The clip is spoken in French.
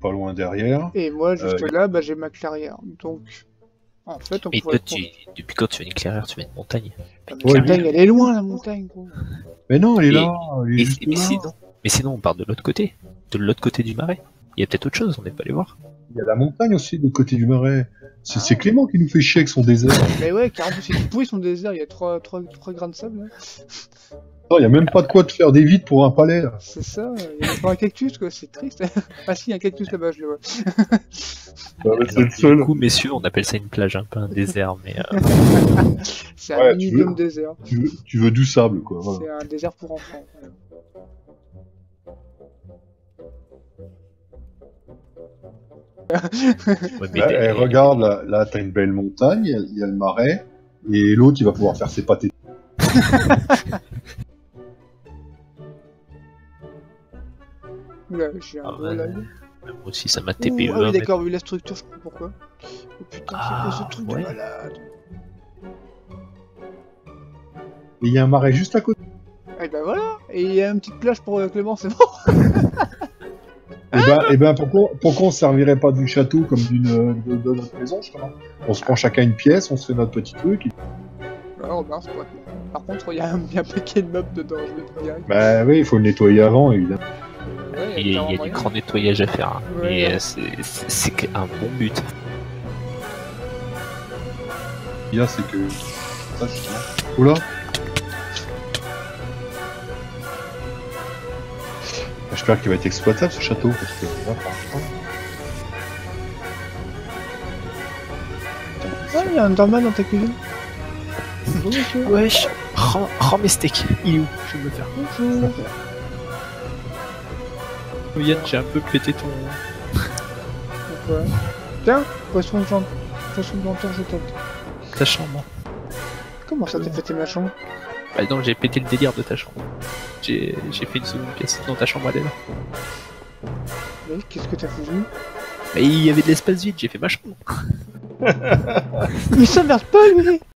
pas loin derrière. Et moi, juste là, bah, j'ai ma clairière. Donc, en fait, on Mais toi, tu... depuis quand tu veux une clairière, tu veux une montagne? Ah, mais Ouais, la montagne, elle est loin, la montagne, gros. Mais non, elle est Et- là. Elle est Et- mais, là. sinon, mais sinon, on part de l'autre côté. De l'autre côté du marais. Il y a peut-être autre chose, on n'est pas allé voir. Il y a la montagne aussi de côté du marais. C'est c'est Clément qui nous fait chier avec son désert. Mais ouais, car en plus, c'est tout pourri son désert, il y a trois, trois, trois grains de sable, là. Non, il y a même pas de quoi te faire des vides pour un palais. là. C'est ça, il y a pas un cactus, quoi, c'est triste. ah si, il y a un cactus là-bas, je le vois. c'est le Du seul. coup, messieurs, on appelle ça une plage, un peu un désert, mais euh, C'est un Ouais, veux- désert. Tu veux, tu veux du sable, quoi. voilà. C'est un désert pour enfants. ouais, Ouais, eh, regarde, là, là t'as une belle montagne, il y a- il y, a le marais, et l'autre, il va pouvoir faire ses pâtés. Oula, j'ai un Ah gros ouais. lag. moi aussi, ça m'a TPE. ah oui, hein, mais- d'accord, vu la structure, je comprends pourquoi. Oh putain, Ah, c'est quoi ce truc ouais. de malade Et il y a un marais juste à côté. Et ben voilà Et il y a une petite plage pour euh, Clément, c'est bon Et ben, et ben pourquoi, pourquoi on se servirait pas du château comme d'une euh, de, de notre maison, justement On se prend chacun une pièce, on se fait notre petit truc. et- Ouais, on marche, ouais. Par contre, il y a un, il y a un paquet de mobs dedans, je vais te dire. Bah oui, il faut le nettoyer avant, évidemment. Il y a, il y a du grand nettoyage à faire. hein. Ouais, mais ouais. euh, c'est- un bon but. Qu'il y a, c'est que. Ça, justement. Oula J'espère qu'il va être exploitable ce château, parce que là. Ah, il y a un dormal dans ta cuisine. Bonjour. Wesh, rends, rends mes steaks. Il est où? Je veux me faire. Bonjour. Yann, j'ai un peu pété ton. Pourquoi Tiens, poisson de jante. Poisson de janteur, je tente. ta chambre. Comment ça t'as pété ma chambre Bah non, j'ai pété le délire de ta chambre. J'ai j'ai fait une seconde pièce dans ta chambre, là. Mais qu'est-ce que t'as foutu Mais il y avait de l'espace vide, j'ai fait ma chambre. Il s'emmerde pas, lui